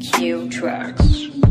Q tracks.